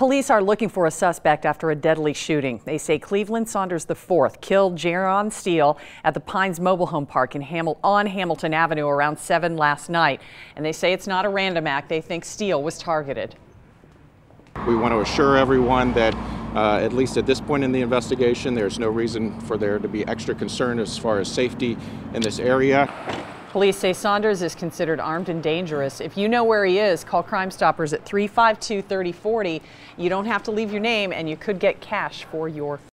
Police are looking for a suspect after a deadly shooting. They say Cleveland Saunders IV killed Jaron Steele at the Pines Mobile Home Park in Hamil on Hamilton Avenue around 7 last night. And they say it's not a random act. They think Steele was targeted. We want to assure everyone that, uh, at least at this point in the investigation, there's no reason for there to be extra concern as far as safety in this area. Police say Saunders is considered armed and dangerous. If you know where he is, call Crime Stoppers at 352 3040. You don't have to leave your name, and you could get cash for your